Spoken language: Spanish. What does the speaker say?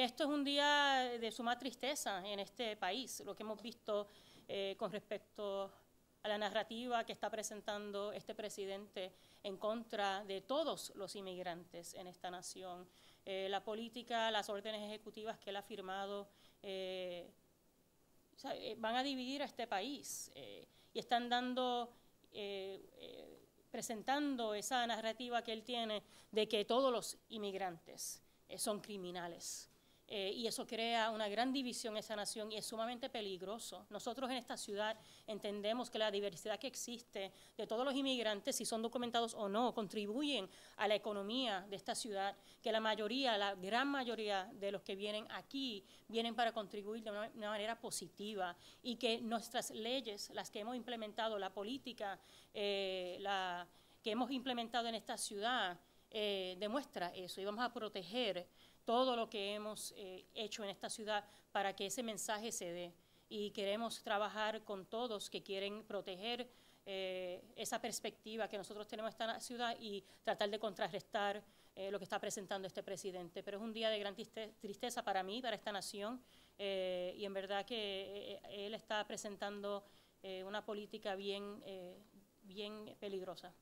que esto es un día de suma tristeza en este país, lo que hemos visto eh, con respecto a la narrativa que está presentando este presidente en contra de todos los inmigrantes en esta nación. Eh, la política, las órdenes ejecutivas que él ha firmado eh, van a dividir a este país y están dando presentando esa narrativa que él tiene de que todos los inmigrantes son criminales. Eh, y eso crea una gran división en esa nación y es sumamente peligroso. Nosotros en esta ciudad entendemos que la diversidad que existe de todos los inmigrantes, si son documentados o no, contribuyen a la economía de esta ciudad, que la mayoría, la gran mayoría de los que vienen aquí vienen para contribuir de una, manera positiva y que nuestras leyes, las que hemos implementado, la política eh, que hemos implementado en esta ciudad, eh, demuestra eso y vamos a proteger todo lo que hemos eh, hecho en esta ciudad para que ese mensaje se dé. Y queremos trabajar con todos que quieren proteger eh, esa perspectiva que nosotros tenemos en esta ciudad y tratar de contrarrestar lo que está presentando este presidente. Pero es un día de gran tristeza para mí, para esta nación, y en verdad que él está presentando una política bien, bien peligrosa.